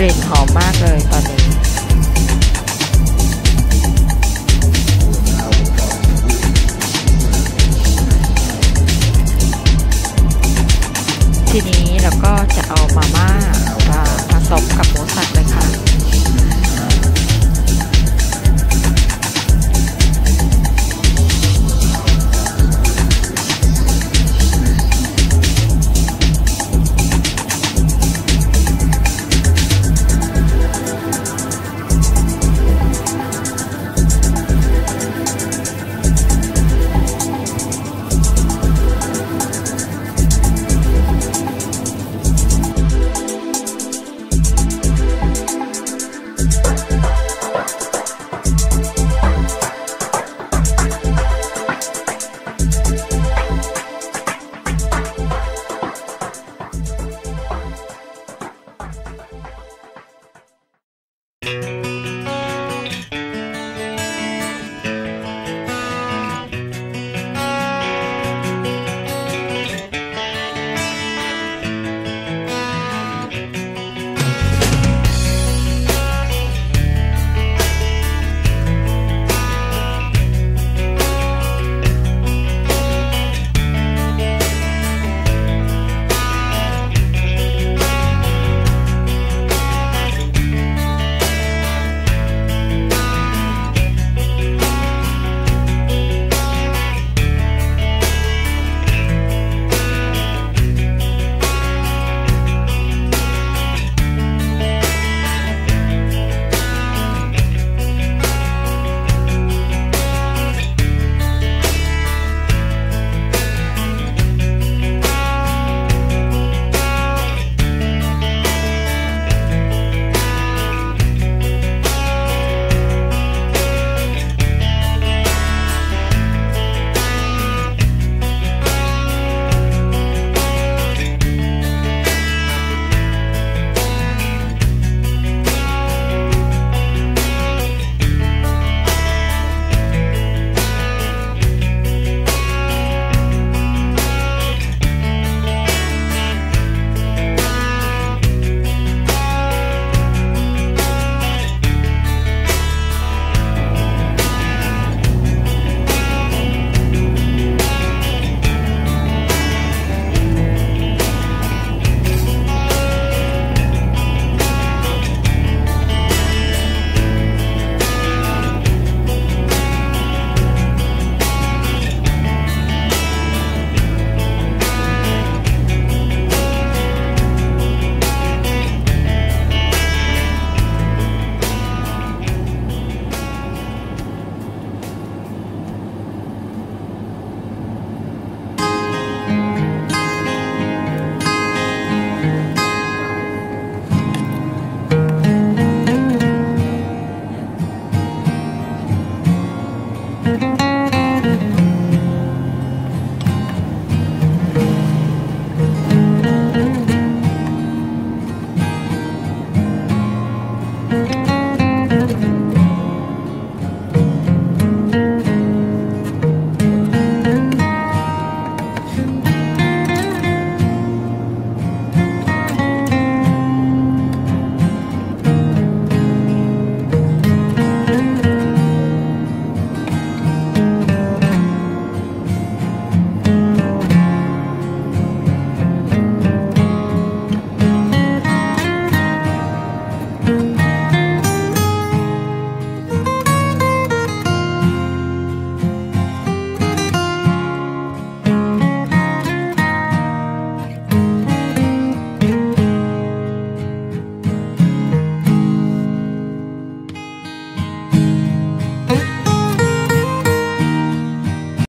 这一